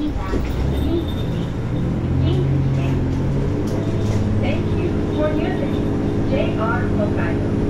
Thank you for using JR Hokkaido.